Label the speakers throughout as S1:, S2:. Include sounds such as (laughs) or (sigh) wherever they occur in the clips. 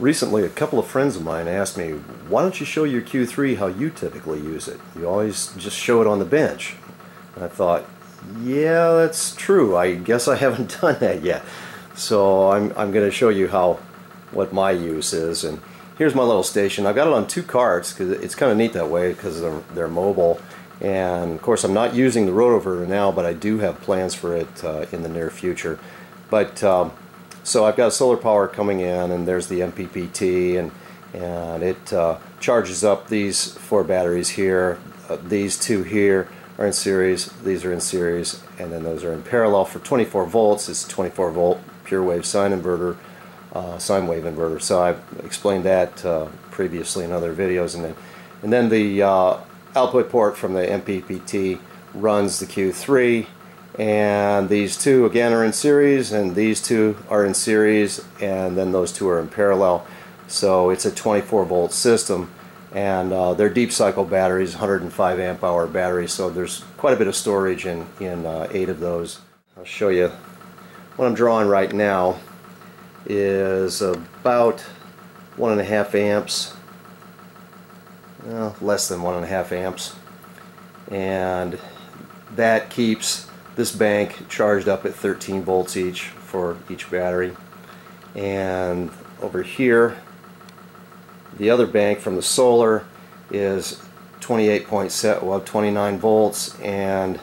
S1: recently a couple of friends of mine asked me, why don't you show your Q3 how you typically use it? You always just show it on the bench. And I thought, yeah, that's true. I guess I (laughs) haven't done that yet. So I'm, I'm going to show you how what my use is. And here's my little station. I've got it on two carts because it's kind of neat that way because they're, they're mobile. And of course, I'm not using the rotoverter now, but I do have plans for it uh, in the near future. But um, so I've got solar power coming in, and there's the MPPT, and and it uh, charges up these four batteries here. Uh, these two here are in series. These are in series, and then those are in parallel for 24 volts. It's 24 volt pure wave sine inverter, uh, sine wave inverter. So I've explained that uh, previously in other videos, and then and then the uh, output port from the MPPT runs the Q3 and these two again are in series and these two are in series and then those two are in parallel. So it's a 24 volt system and uh, they're deep cycle batteries 105 amp hour batteries so there's quite a bit of storage in in uh, eight of those. I'll show you. What I'm drawing right now is about one and a half amps well, less than one and a half amps. And that keeps this bank charged up at 13 volts each for each battery. And over here the other bank from the solar is 28.7 well 29 volts and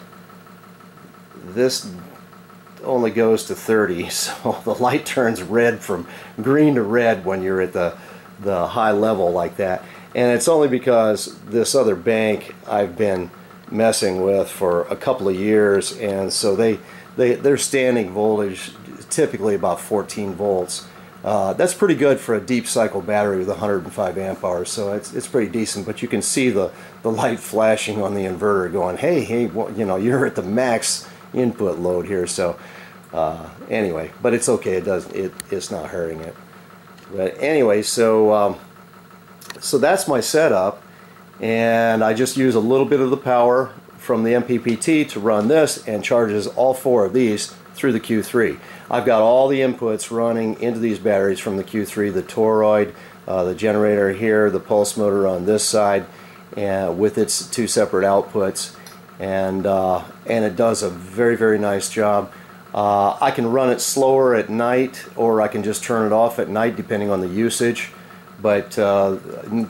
S1: this only goes to 30 (laughs) so the light turns red from green to red when you're at the the high level like that. And it's only because this other bank I've been messing with for a couple of years and so they, they their standing voltage typically about 14 volts uh, that's pretty good for a deep cycle battery with 105 amp hours so it's, it's pretty decent but you can see the the light flashing on the inverter going hey hey well, you know you're at the max input load here so uh, anyway but it's okay it does it it's not hurting it. But anyway so um, so that's my setup and I just use a little bit of the power from the MPPT to run this and charges all four of these through the Q3. I've got all the inputs running into these batteries from the Q3, the toroid, uh, the generator here, the pulse motor on this side and with its two separate outputs and uh, and it does a very very nice job. Uh, I can run it slower at night or I can just turn it off at night depending on the usage but uh,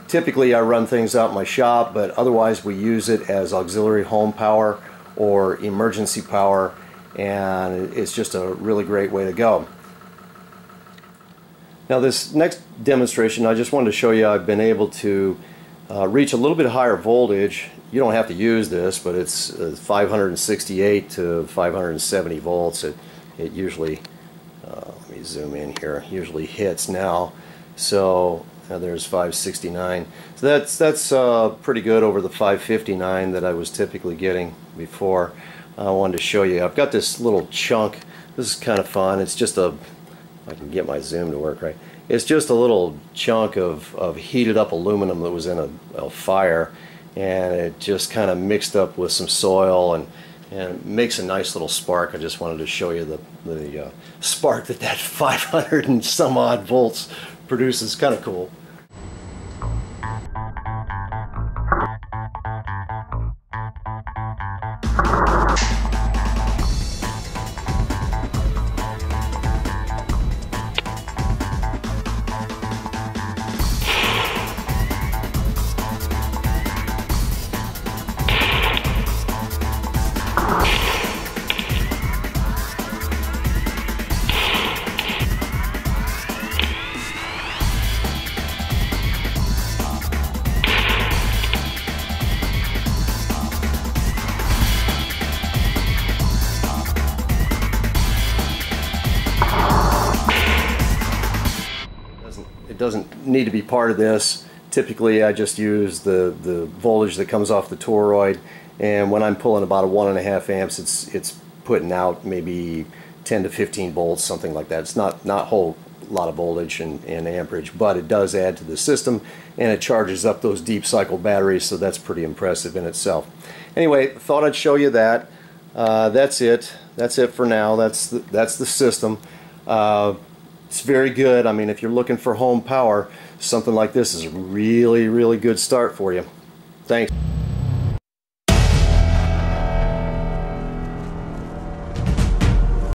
S1: typically I run things out in my shop but otherwise we use it as auxiliary home power or emergency power and it's just a really great way to go. Now this next demonstration I just wanted to show you I've been able to uh, reach a little bit higher voltage. You don't have to use this but it's uh, 568 to 570 volts. It, it usually, uh, let me zoom in here, usually hits now. So uh, there's 569. So that's that's uh, pretty good over the 559 that I was typically getting before. I wanted to show you. I've got this little chunk. This is kind of fun. It's just a, I can get my zoom to work right. It's just a little chunk of, of heated up aluminum that was in a, a fire and it just kind of mixed up with some soil and and makes a nice little spark. I just wanted to show you the, the uh, spark that that (laughs) 500 and some odd volts produces. Kind of cool. Doesn't need to be part of this. Typically I just use the, the voltage that comes off the toroid and when I'm pulling about a one and a half amps it's it's putting out maybe 10 to 15 volts something like that. It's not not whole lot of voltage and, and amperage but it does add to the system and it charges up those deep cycle batteries so that's pretty impressive in itself. Anyway thought I'd show you that. Uh, that's it. That's it for now. That's the, that's the system. Uh, it's very good. I mean, if you're looking for home power, something like this is a really, really good start for you. Thanks.